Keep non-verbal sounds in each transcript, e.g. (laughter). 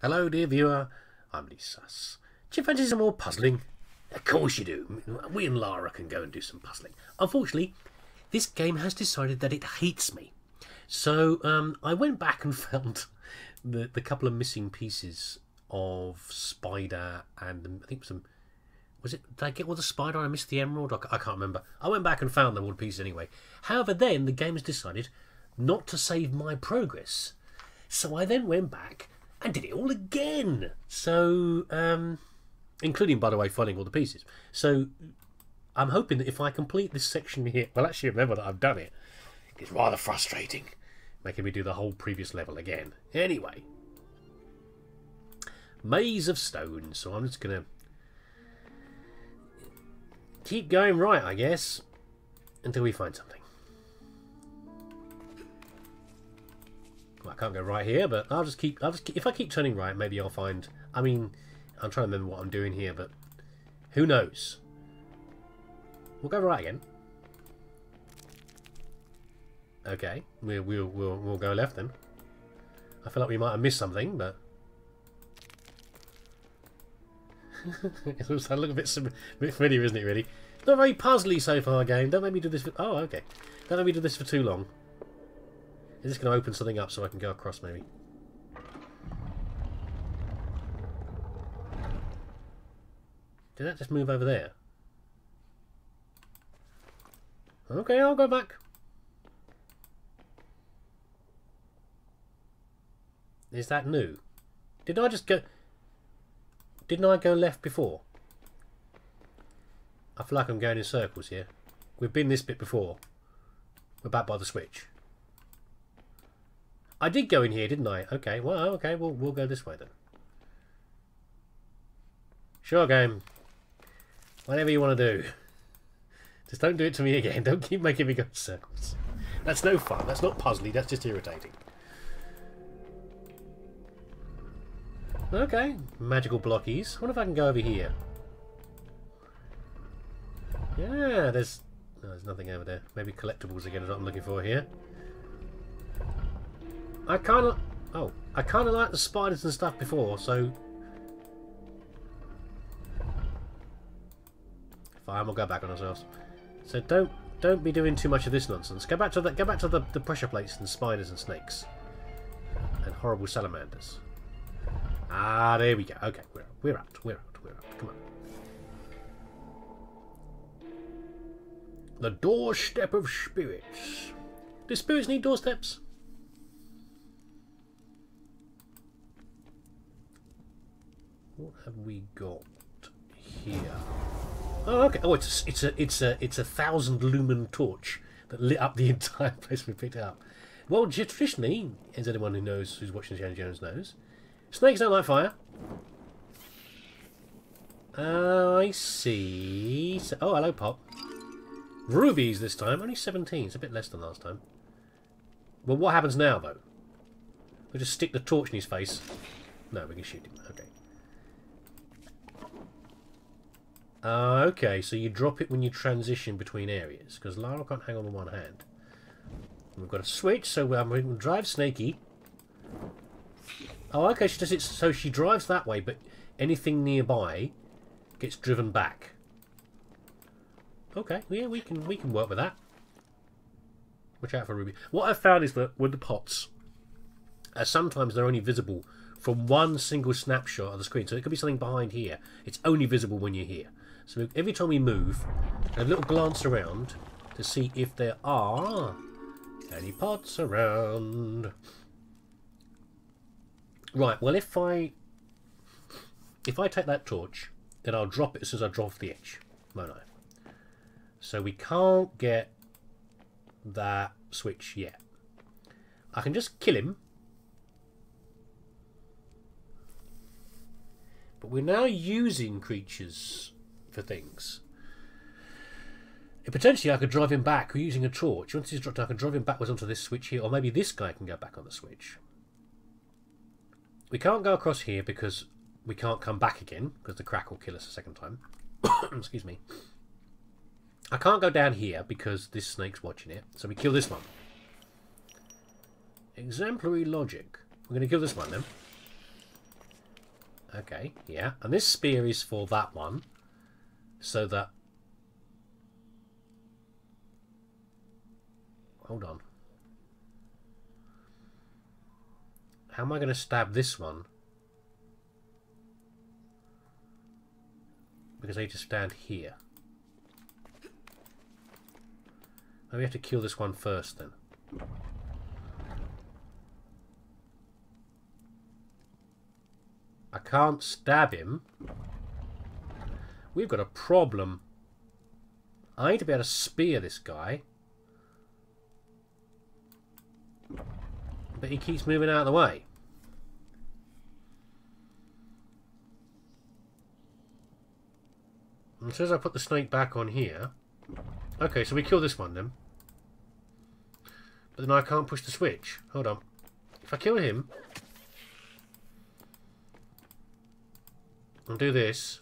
Hello, dear viewer. I'm Lee Suss. Do you fancy some more puzzling? Of course you do. We and Lara can go and do some puzzling. Unfortunately, this game has decided that it hates me. So um, I went back and (laughs) found the, the couple of missing pieces of Spider and I think some. Was it? Did I get all the spider? I missed the emerald. I, can't remember. I went back and found them all pieces anyway. However, then the game has decided not to save my progress. So I then went back and did it all again. So, um, including, by the way, finding all the pieces. So I'm hoping that if I complete this section here, well, actually remember that I've done it. It's rather frustrating, making me do the whole previous level again. Anyway, maze of stone. So I'm just gonna keep going right, I guess, until we find something. Can't go right here, but I'll just keep. I'll just keep, if I keep turning right, maybe I'll find. I mean, I'm trying to remember what I'm doing here, but who knows? We'll go right again. Okay, we'll we'll we'll, we'll go left then. I feel like we might have missed something, but (laughs) it looks a little bit, a bit familiar, isn't it? Really, not very puzzly so far, game. Don't make me do this. For, oh, okay. Don't make me do this for too long. Is this going to open something up so I can go across, maybe? Did that just move over there? Okay, I'll go back. Is that new? Didn't I just go... Didn't I go left before? I feel like I'm going in circles here. We've been this bit before. We're back by the switch. I did go in here, didn't I? Okay, well, okay, we'll, we'll go this way then. Sure, game. Whatever you want to do. Just don't do it to me again. (laughs) Don't keep making me go in circles. That's no fun. That's not puzzly. That's just irritating. Okay. Magical blockies. Wonder if I can go over here. Yeah, there's... No, there's nothing over there. Maybe collectibles again is what I'm looking for here. I kind of... Oh, I kind of like the spiders and stuff before, so... Fine, we'll go back on ourselves. So don't don't be doing too much of this nonsense. Go back to the go back to the, the pressure plates and spiders and snakes. And horrible salamanders. Ah, there we go. Okay, we're we're out. We're out. We're out. Come on. The doorstep of spirits. Do spirits need doorsteps? What have we got here? Oh, okay. Oh, it's a, it's a it's a it's a thousand lumen torch that lit up the (laughs) entire place we picked up. Well, traditionally, as anyone who knows who's watching Indiana Jones knows, snakes don't like fire. Uh, I see. So, oh, hello, Pop. Rubies this time. Only 17. It's a bit less than last time. Well, what happens now, though? We just stick the torch in his face. No, we can shoot him. Okay. Uh, okay, so you drop it when you transition between areas, because Lara can't hang on with one hand. We've got a switch, so um, we can drive Snaky. Oh, okay, she does it so she drives that way, but anything nearby gets driven back. Okay, yeah, we can we can work with that. Watch out for Ruby. What I've found is that with the pots, uh, sometimes they're only visible from one single snapshot of the screen. So it could be something behind here. It's only visible when you're here. So every time we move, a little glance around to see if there are any pots around. Right, well if I if I take that torch, then I'll drop it as soon as I drop off the edge, won't I? So we can't get that switch yet. I can just kill him. But we're now using creatures for things. Potentially I could drive him back We're using a torch. Once he's dropped, I can drive him backwards onto this switch here, or maybe this guy can go back on the switch. We can't go across here because we can't come back again, because the crack will kill us a second time. (coughs) Excuse me. I can't go down here because this snake's watching it, so we kill this one. Exemplary logic. We're going to kill this one then. Okay, yeah. And this spear is for that one. So that... Hold on. How am I going to stab this one? Because I need to stand here. Maybe I have to kill this one first then. I can't stab him. We've got a problem. I need to be able to spear this guy. But he keeps moving out of the way. And soon as I put the snake back on here... Okay, so we kill this one then. But then I can't push the switch. Hold on. If I kill him... And do this...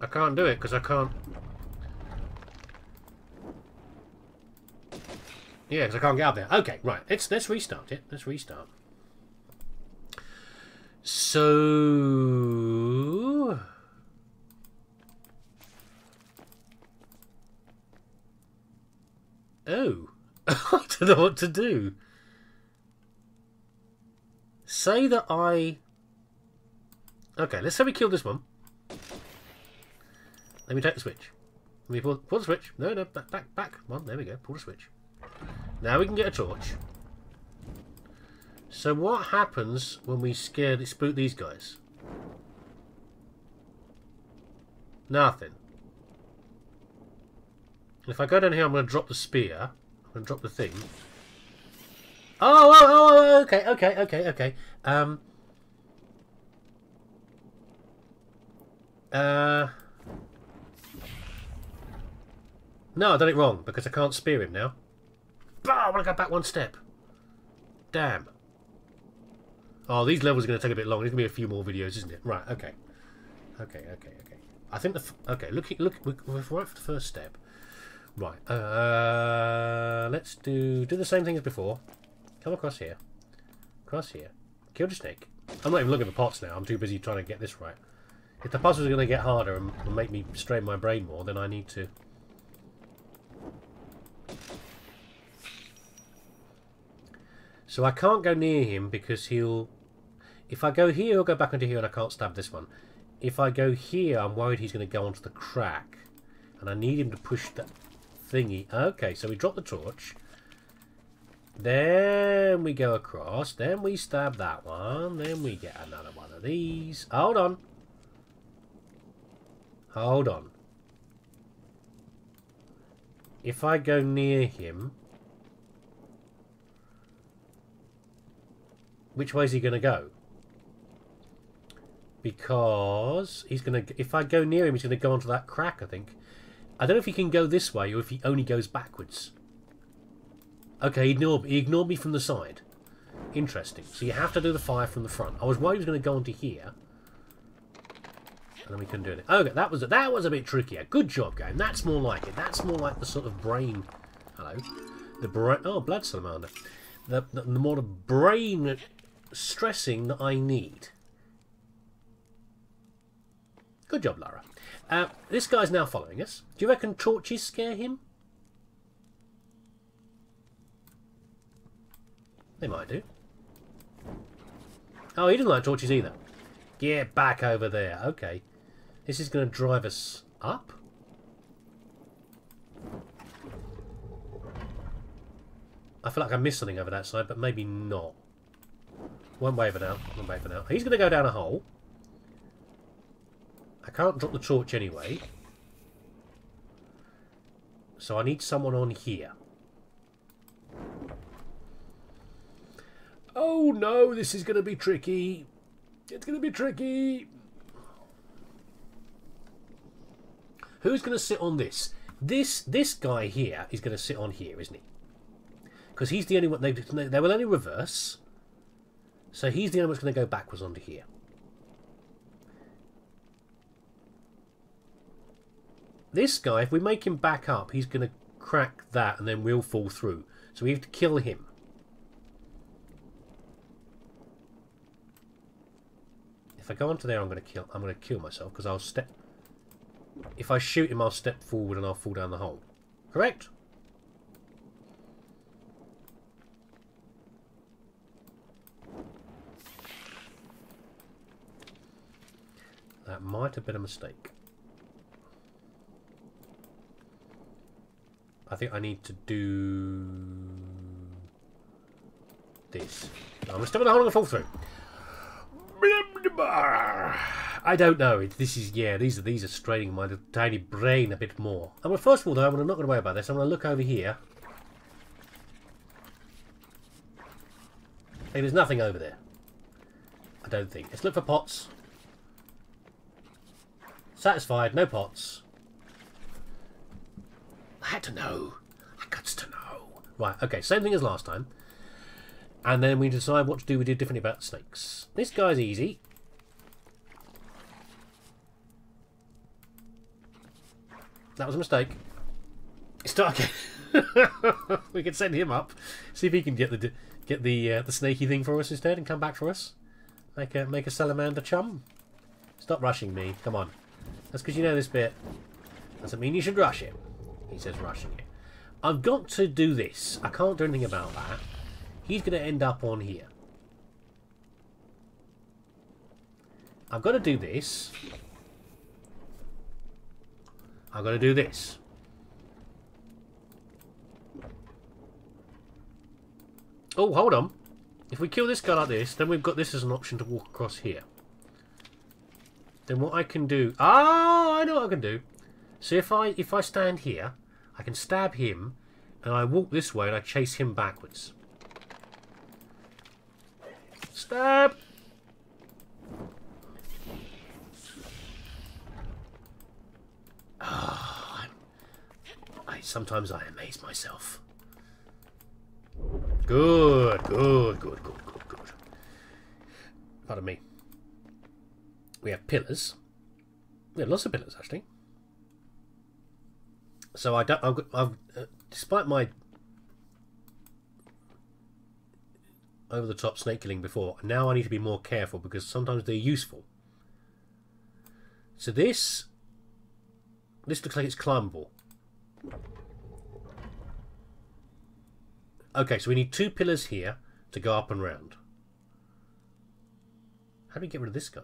I can't do it because I can't... Yeah, because I can't get up there. Okay, right. Let's let's restart it. Let's restart. So... Oh. (laughs) I don't know what to do. Say that I... Okay, let's say we kill this one. Let me take the switch. Let me pull, pull the switch. No, no, back, back, back. Come there we go. Pull the switch. Now we can get a torch. So what happens when we scare, spook these guys? Nothing. And if I go down here, I'm going to drop the spear. I'm going to drop the thing. Oh, oh, oh, okay, okay, okay, okay. Um. Uh. No, I've done it wrong because I can't spear him now. Bah, I want to go back one step. Damn. Oh, these levels are going to take a bit long. There's going to be a few more videos, isn't it? Right, okay. Okay, okay, okay. I think the... okay, look, look, we're right for the first step. Right, uh, let's do do the same thing as before. Come across here. Across here. Kill the snake. I'm not even looking for pots now. I'm too busy trying to get this right. If the puzzles are going to get harder and, and make me strain my brain more, then I need to... So I can't go near him because he'll if I go here, he'll go back into here and I can't stab this one. If I go here, I'm worried he's going to go onto the crack. And I need him to push that thingy. Okay, so we drop the torch. Then we go across. Then we stab that one. Then we get another one of these. Hold on. Hold on. If I go near him... Which way is he going to go? because he's going to... If I go near him, he's going to go onto that crack, I think. I don't know if he can go this way or if he only goes backwards. Okay, he ignored, he ignored me from the side. Interesting. So you have to do the fire from the front. I was worried he was going to go onto here. And then we couldn't do it. Okay, that was, that was a bit trickier. Good job, game. That's more like it. That's more like the sort of brain... Hello. The brain... Oh, blood salamander. The, the, the more the brain stressing that I need. Good job, Lara. Uh, this guy's now following us. Do you reckon torches scare him? They might do. Oh, he didn't like torches either. Get back over there. Okay. This is going to drive us up? I feel like I missed something over that side, but maybe not. One way for now. One way for now. He's going to go down a hole. I can't drop the torch anyway. So I need someone on here. Oh no, this is going to be tricky. It's going to be tricky. Who's going to sit on this? This this guy here is going to sit on here, isn't he? Because he's the only one. They, they will only reverse. So he's the only one that's going to go backwards onto here. This guy, if we make him back up, he's going to crack that and then we'll fall through. So we have to kill him. If I go onto there, I'm going to kill. I'm going to kill myself because I'll step. If I shoot him, I'll step forward and I'll fall down the hole. Correct? That might have been a mistake. I think I need to do this. I'm to step in the fall through. I don't know. This is yeah. These are these are straining my tiny brain a bit more. And well, first of all, though, I'm not going to worry about this. I'm going to look over here. Hey, there's nothing over there. I don't think. Let's look for pots. Satisfied. No pots. I had to know. I got to know. Right. Okay. Same thing as last time. And then we decide what to do. We do differently about snakes. This guy's easy. That was a mistake. Start again. (laughs) we can send him up. See if he can get the get the uh, the snaky thing for us instead and come back for us. Make a make a salamander chum. Stop rushing me. Come on. That's because you know this bit. Doesn't mean you should rush it. He says rushing it. I've got to do this. I can't do anything about that. He's going to end up on here. I've got to do this. I've got to do this. Oh, hold on. If we kill this guy like this, then we've got this as an option to walk across here. Then what I can do... Ah, I know what I can do. So if I if I stand here, I can stab him, and I walk this way and I chase him backwards. Stab! Ah, I sometimes I amaze myself. Good, good, good, good, good, good. Pardon me. We have pillars. We have lots of pillars, actually. So I don't. I've, I've uh, despite my over the top snake killing before, now I need to be more careful because sometimes they're useful. So this this looks like it's climbable. Okay, so we need two pillars here to go up and round. How do we get rid of this guy?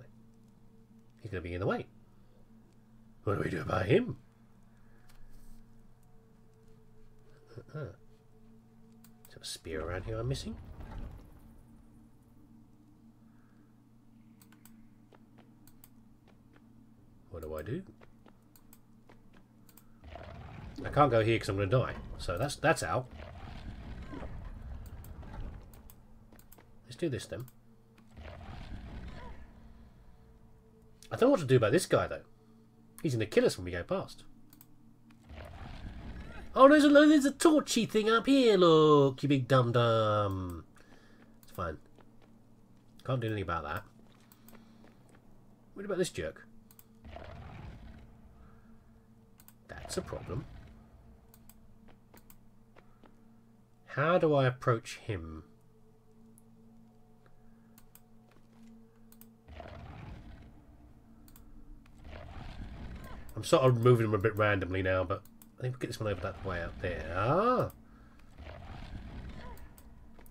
He's going to be in the way. What do we do about him? Uh. Is there a spear around here I'm missing? What do I do? I can't go here because I'm going to die. So that's that's out. Let's do this then. I don't know what to do about this guy, though. He's going to kill us when we go past. Oh, there's a, there's a torchy thing up here, look, you big dum-dum. It's fine. Can't do anything about that. What about this jerk? That's a problem. How do I approach him? I'm sort of moving them a bit randomly now, but I think we'll get this one over that way out there. Ah!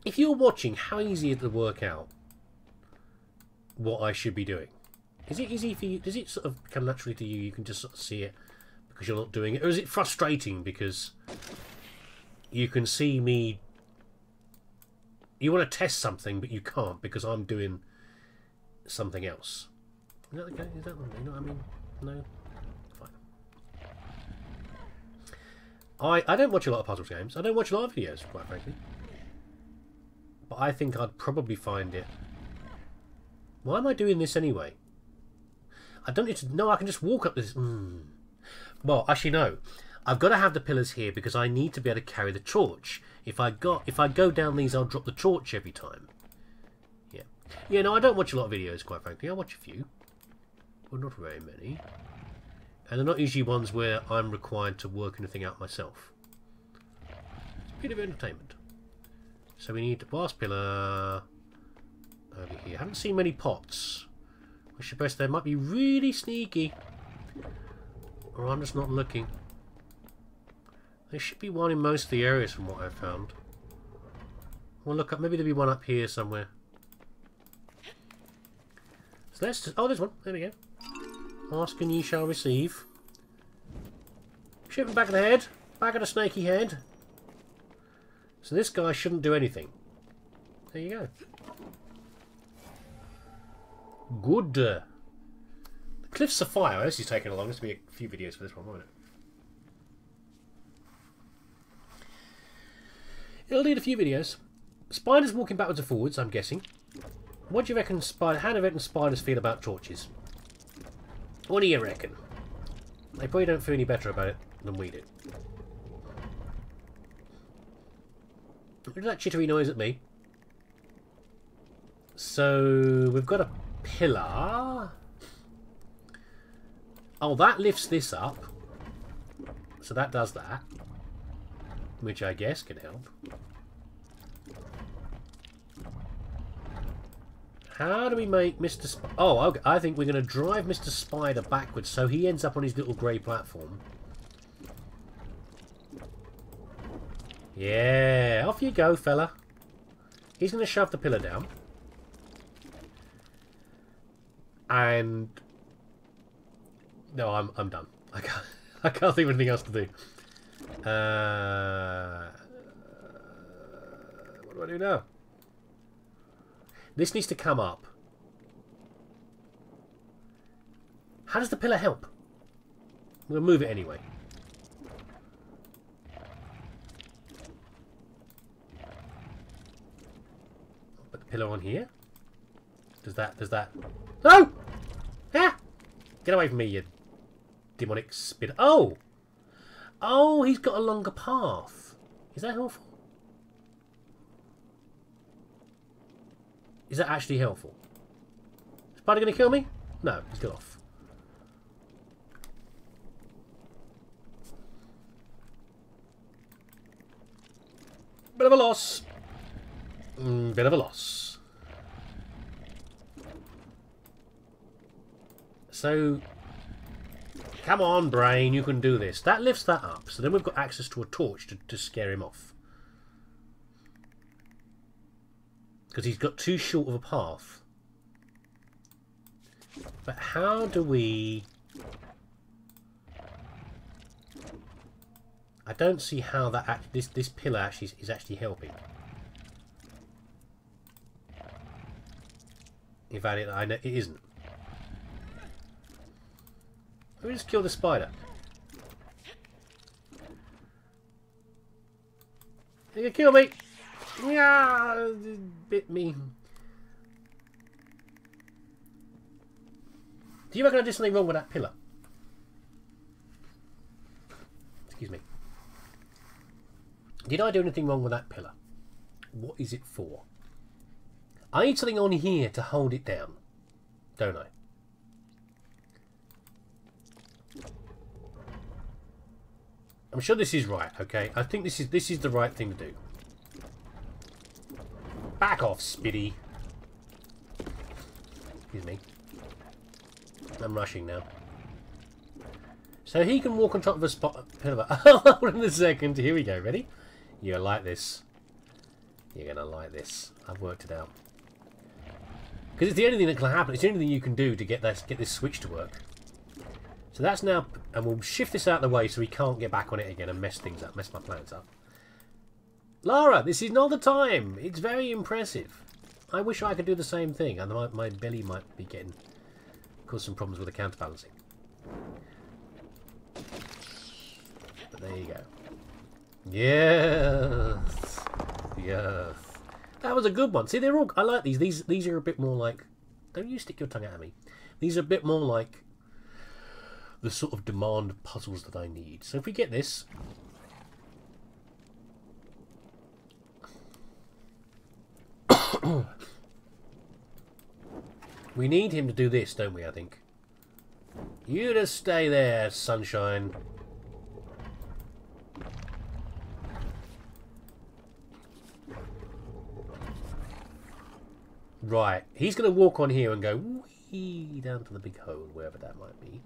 If you're watching, how easy is it to work out what I should be doing? Is it easy for you? Does it sort of come naturally to you? You can just sort of see it because you're not doing it? Or is it frustrating because you can see me... You want to test something, but you can't because I'm doing something else. Is that the okay? Is that, you know what I mean? No? Fine. I, I don't watch a lot of puzzles games. I don't watch a lot of videos, quite frankly. But I think I'd probably find it... Why am I doing this anyway? I don't need to... No, I can just walk up this... Mm. Well, actually, no. I've got to have the pillars here because I need to be able to carry the torch. If I got, if I go down these, I'll drop the torch every time. Yeah, yeah. No, I don't watch a lot of videos, quite frankly. I watch a few, Well, not very many. And they're not usually ones where I'm required to work anything out myself. It's a bit of entertainment. So we need glass pillar over here. I haven't seen many pots. Your best there. Might be really sneaky. Or I'm just not looking. There should be one in most of the areas from what I've found. Well, look up. Maybe there'll be one up here somewhere. So let's just... Oh, there's one. There we go. Ask and ye shall receive. Shoot him back of the head. Back of the snaky head. So this guy shouldn't do anything. There you go. Good. The Cliffs of Fire. This is taking along. This will be a few videos for this one, won't it? It'll need a few videos. Spiders walking backwards and forwards, I'm guessing. What do you reckon spider how do you reckon spiders feel about torches? What do you reckon? They probably don't feel any better about it than we do. Look at that chittery noise at me. So we've got a pillar. Oh, that lifts this up. So that does that. Which I guess can help. How do we make Mr. Sp oh, okay. I think we're going to drive Mr. Spider backwards so he ends up on his little grey platform. Yeah, off you go, fella. He's going to shove the pillar down. And... No, I'm, I'm done. I can't, (laughs) I can't think of anything else to do. Uh, what do I do now? This needs to come up. How does the pillar help? We'll move it anyway. Put the pillar on here. Does that, does that... No! Ah! Get away from me, you demonic spider. Oh! Oh, he's got a longer path. Is that helpful? Is that actually helpful? Is Spider going to kill me? No, he's got off. Bit of a loss. Mm, bit of a loss. So, come on, brain, you can do this. That lifts that up. So then we've got access to a torch to, to scare him off. Because he's got too short of a path. But how do we... I don't see how that act this this pillar actually is actually helping. In fact, it, I know it isn't. Let me just kill the spider. You can kill me. Yeah, bit me. Do you reckon I did something wrong with that pillar? Excuse me. Did I do anything wrong with that pillar? What is it for? I need something on here to hold it down, don't I? I'm sure this is right, okay? I think this is this is the right thing to do. Back off, Spiddy. Excuse me. I'm rushing now. So he can walk on top of a spot pillar. Hold on a (laughs) second. Here we go. Ready? You're like this. You're gonna like this. I've worked it out. Because it's the only thing that can happen. It's the only thing you can do to get this get this switch to work. So that's now, and we'll shift this out of the way so we can't get back on it again and mess things up, mess my plans up. Lara, this is not the time. It's very impressive. I wish I could do the same thing, and my, my belly might be getting cause some problems with the counterbalancing. But there you go. Yes, yes. That was a good one. See, they're all. I like these. These these are a bit more like. Don't you stick your tongue out at me. These are a bit more like the sort of demand puzzles that I need. So if we get this, (clears throat) we need him to do this, don't we, I think? You just stay there, sunshine. Right, he's going to walk on here and go, way down to the big hole, wherever that might be.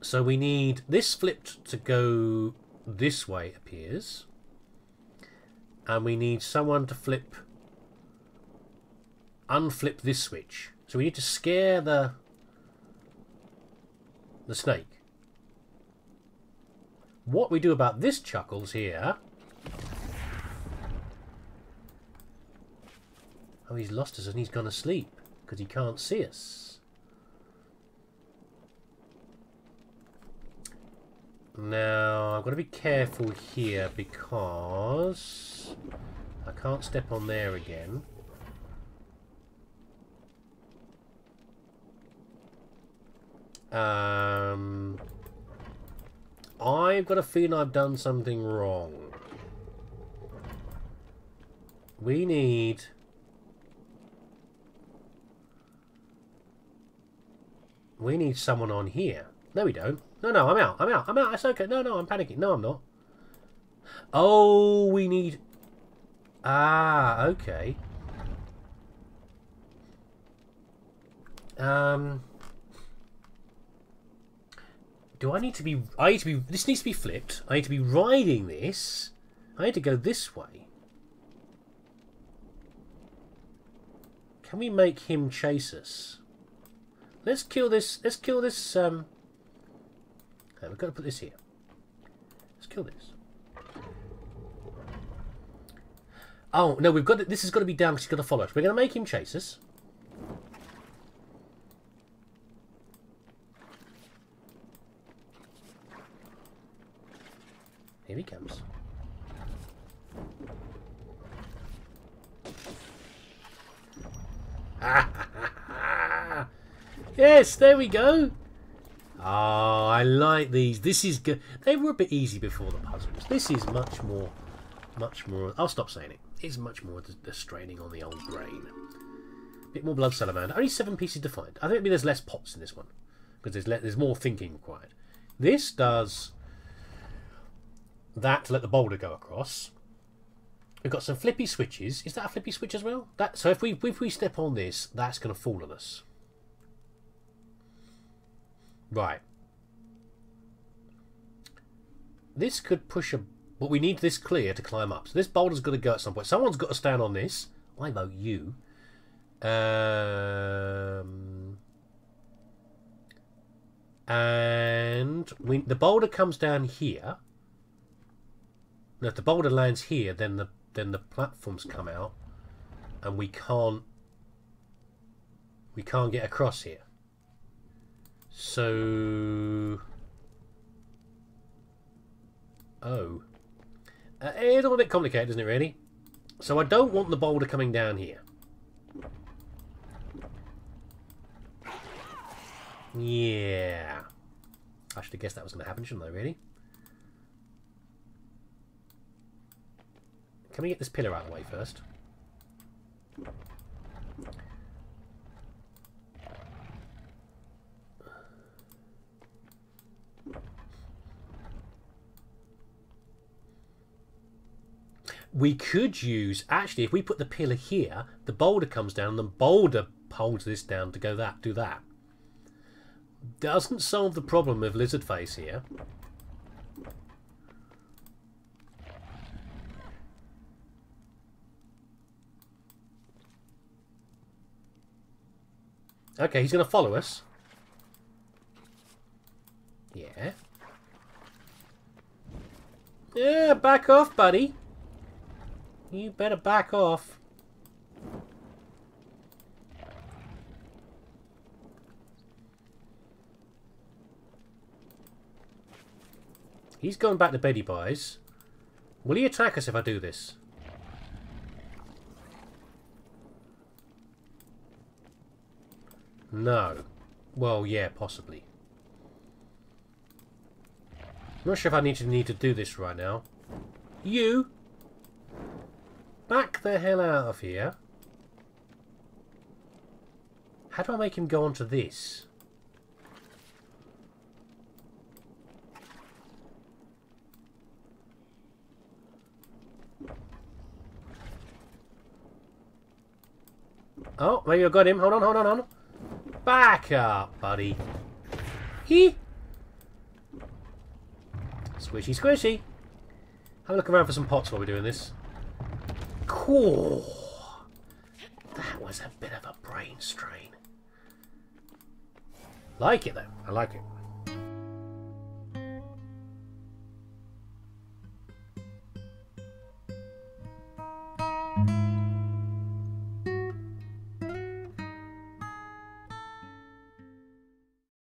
So we need this flipped to go this way, appears. And we need someone to flip, unflip this switch. So we need to scare the the snake. What we do about this Chuckles here... Oh, he's lost us and he's gone to sleep because he can't see us. Now, I've got to be careful here because I can't step on there again. Um, I've got a feeling I've done something wrong. We need... We need someone on here. No, we don't. No, no, I'm out. I'm out. I'm out. It's okay. No, no, I'm panicking. No, I'm not. Oh, we need... Ah, okay. Um... Do I need to be... I need to be... This needs to be flipped. I need to be riding this. I need to go this way. Can we make him chase us? Let's kill this... Let's kill this... Um... Okay, we've got to put this here. Let's kill this. Oh, no, we've got... To, this has got to be down because he's got to follow us. We're going to make him chase us. Here he comes. (laughs) yes, there we go. Oh, I like these. This is good. They were a bit easy before the puzzles. This is much more, much more. I'll stop saying it. It's much more the, straining on the old brain. A Bit more blood salamander. Only seven pieces to find. I think maybe there's less pots in this one because there's there's more thinking required. This does that to let the boulder go across. We've got some flippy switches. Is that a flippy switch as well? That So if we, if we step on this, that's going to fall on us. Right. This could push a... But we need this clear to climb up. So this boulder's got to go at some point. Someone's got to stand on this. I vote you. Um, and we, the boulder comes down here. Now, if the boulder lands here, then the then the platforms come out, and we can't we can't get across here. So, oh, uh, it's a bit complicated, isn't it? Really. So I don't want the boulder coming down here. Yeah. I should have guessed that was going to happen, shouldn't I, really? Can we get this pillar out of the way first? We could use, actually, if we put the pillar here, the boulder comes down and the boulder holds this down to go that, do that. Doesn't solve the problem of lizard face here. Okay, he's going to follow us. Yeah. Yeah, back off, buddy. You better back off. He's going back to Betty Boys. Will he attack us if I do this? No. Well, yeah, possibly. I'm not sure if I need to need to do this right now. You! Back the hell out of here. How do I make him go onto this? Oh, maybe I got him. Hold on, hold on, hold on. Back up, buddy. He. Squishy, squishy. Have a look around for some pots while we're doing this. That was a bit of a brain strain. Like it though. I like it.